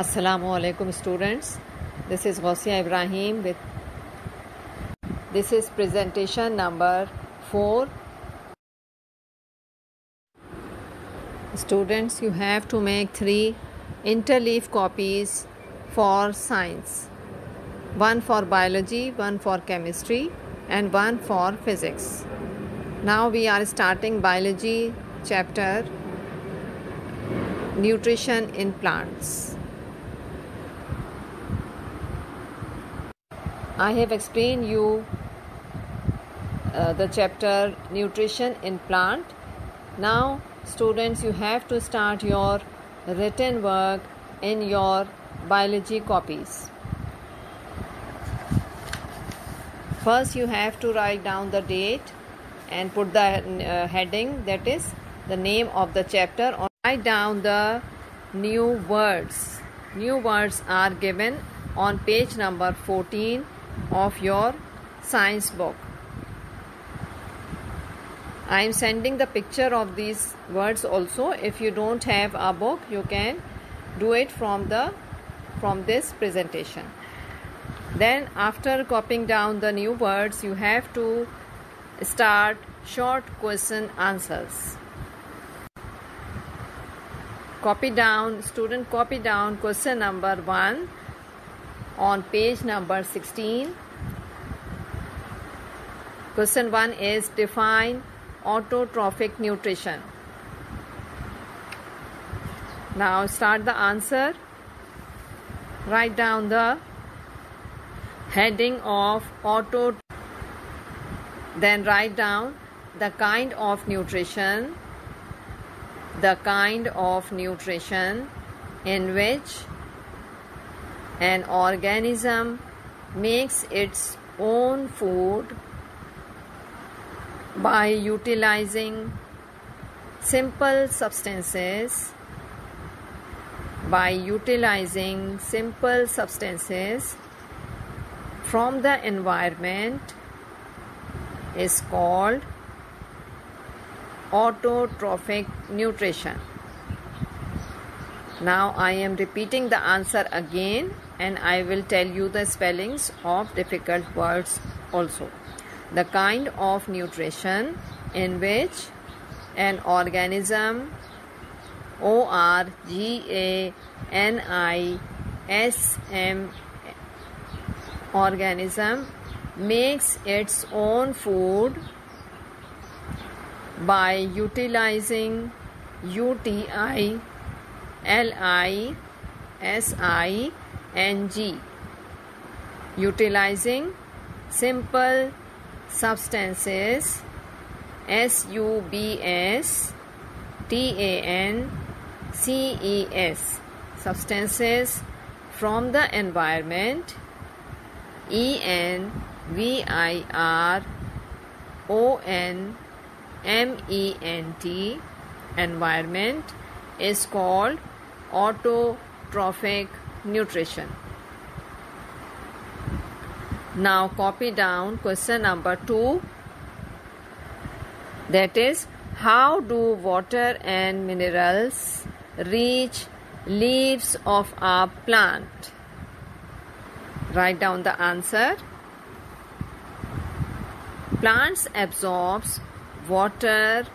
Assalamu alaikum students. This is Ghasia Ibrahim with this is presentation number 4. Students, you have to make 3 interleaf copies for science. One for biology, one for chemistry and one for physics. Now we are starting biology chapter nutrition in plants. I have explained you uh, the chapter nutrition in plant. Now students you have to start your written work in your biology copies. First you have to write down the date and put the uh, heading that is the name of the chapter or write down the new words. New words are given on page number 14 of your science book. I am sending the picture of these words also. If you don't have a book, you can do it from the from this presentation. Then after copying down the new words, you have to start short question answers. Copy down, student copy down question number 1 on page number 16. Question 1 is define autotrophic nutrition. Now start the answer. Write down the heading of auto then write down the kind of nutrition the kind of nutrition in which an organism makes its own food by utilizing simple substances by utilizing simple substances from the environment is called autotrophic nutrition. Now I am repeating the answer again and I will tell you the spellings of difficult words also. The kind of nutrition in which an organism O R G A N I S M organism makes its own food by utilizing UTI LI SI and G. Utilizing simple substances SUBS TAN substances from the environment EN VIR ON MENT environment is called autotrophic nutrition. Now copy down question number 2 that is how do water and minerals reach leaves of a plant? Write down the answer. Plants absorbs water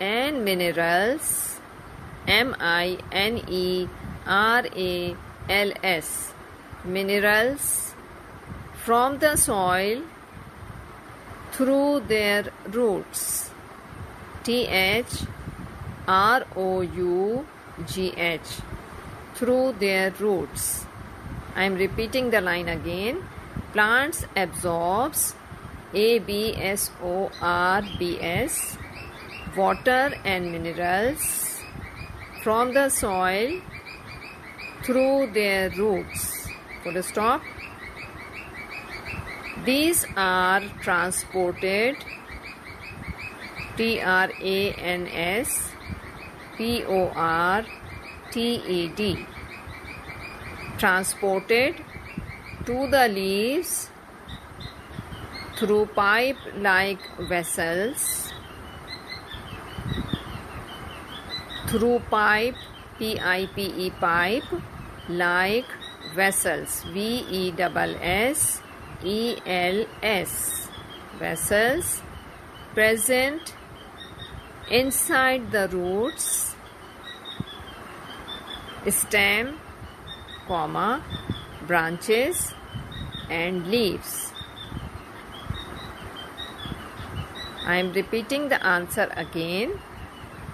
and minerals M I N E R A L S minerals from the soil through their roots. T H R O U G H through their roots. I am repeating the line again. Plants absorbs A B S O R B S water and minerals from the soil through their roots. A stop. These are transported T R A N S P O R T E D transported to the leaves through pipe like vessels through pipe P I P E pipe like vessels V E S S E L S vessels present inside the roots stem comma branches and leaves. I am repeating the answer again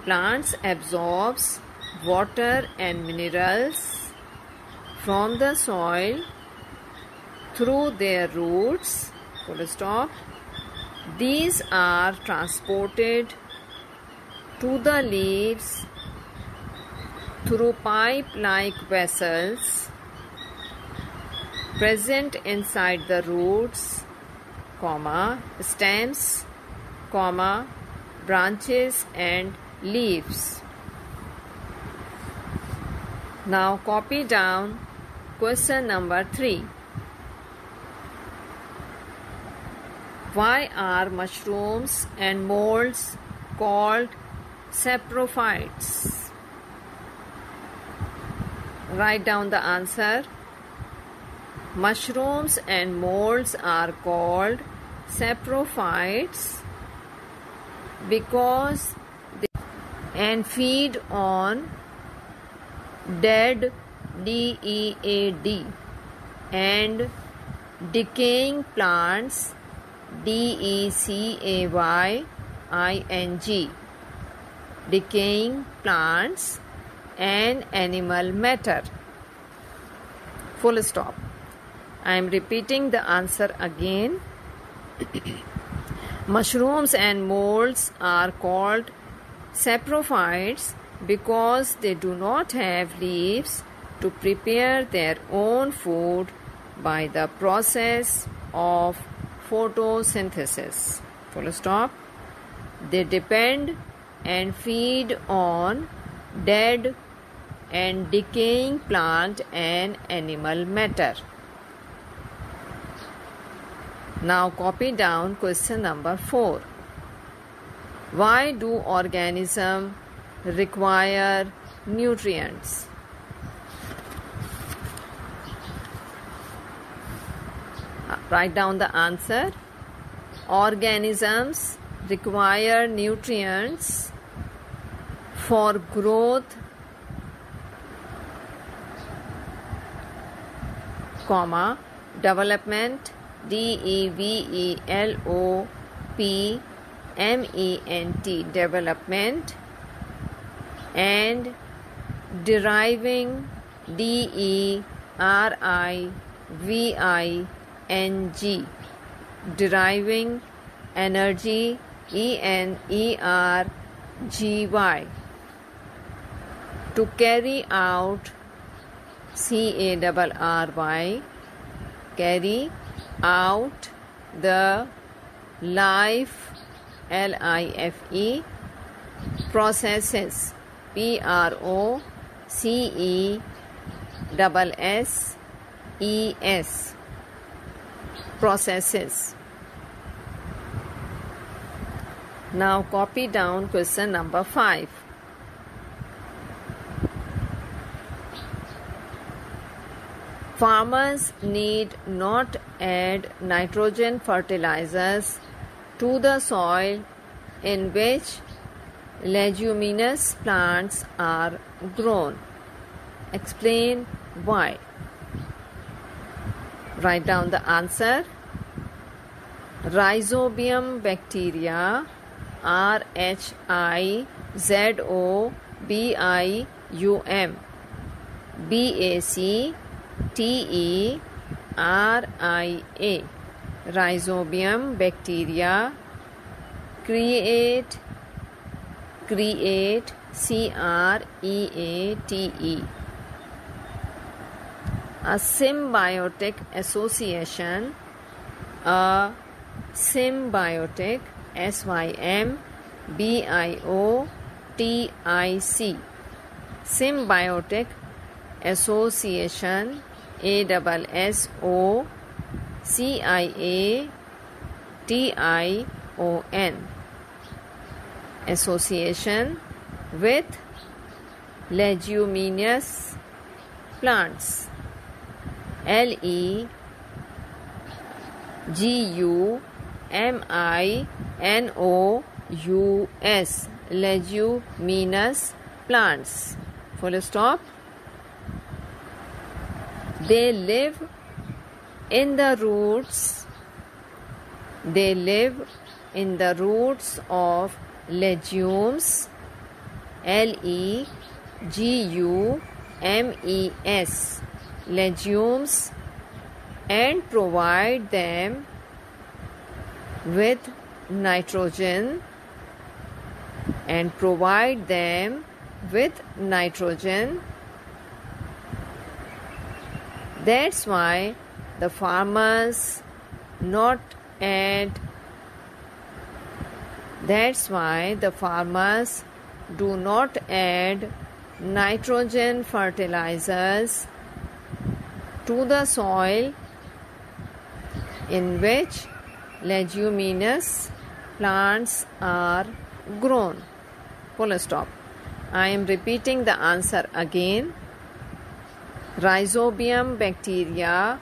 plants absorbs water and minerals from the soil through their roots full stop. These are transported to the leaves through pipe like vessels present inside the roots comma stems comma branches and leaves now copy down Question number 3 Why are mushrooms and molds called saprophytes? Write down the answer. Mushrooms and molds are called saprophytes because and feed on dead DEAD and decaying plants DECAYING decaying plants and animal matter. Full stop. I am repeating the answer again. Mushrooms and molds are called saprophytes because they do not have leaves to prepare their own food by the process of photosynthesis. Full stop. They depend and feed on dead and decaying plant and animal matter. Now copy down question number 4. Why do organisms require nutrients? Uh, write down the answer. Organisms require nutrients for growth, comma, development, D E V E L O P M E N T, development, and deriving, D E R I V I N G. Deriving energy E N E R G Y. To carry out C A R R Y carry out the life L I F E processes P R O C E double S E S processes. Now copy down question number 5. Farmers need not add nitrogen fertilizers to the soil in which leguminous plants are grown. Explain why. Write down the answer. Rhizobium bacteria R H I Z O B I U M B A C T E R I A rhizobium bacteria create create C R E A T E symbiotic association a symbiotic S Y M B I O T I C symbiotic association A double S O C I A T I O N association with leguminous plants. L E G U M I N O U S leguminous plants. Full stop. They live in the roots. They live in the roots of legumes. L E G U M E S legumes and provide them with nitrogen and provide them with nitrogen that's why the farmers not add that's why the farmers do not add nitrogen fertilizers to the soil in which leguminous plants are grown. Full stop. I am repeating the answer again. Rhizobium bacteria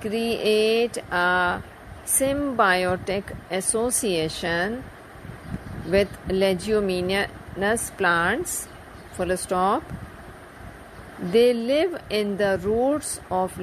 create a symbiotic association with leguminous plants. Full stop. They live in the roots of